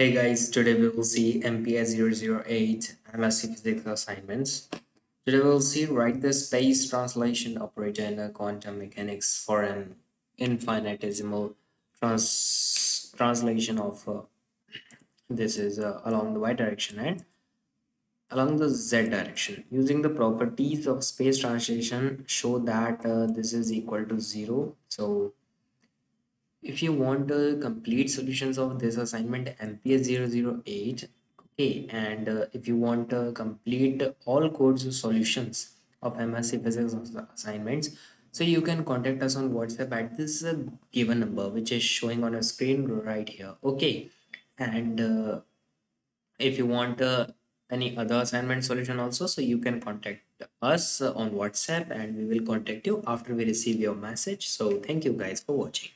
Hey guys, today we will see MPS 008 MSc Physics assignments. Today we will see write the space translation operator in quantum mechanics for an infinitesimal trans translation of uh, this is uh, along the y direction and along the z direction. Using the properties of space translation show that uh, this is equal to zero. So if you want the complete solutions of this assignment mps 008 okay and uh, if you want uh, complete all codes solutions of msc physics assignments so you can contact us on whatsapp at this uh, given number which is showing on a screen right here okay? And uh, if you want uh, any other assignment solution also so you can contact us on whatsapp and we will contact you after we receive your message. So thank you guys for watching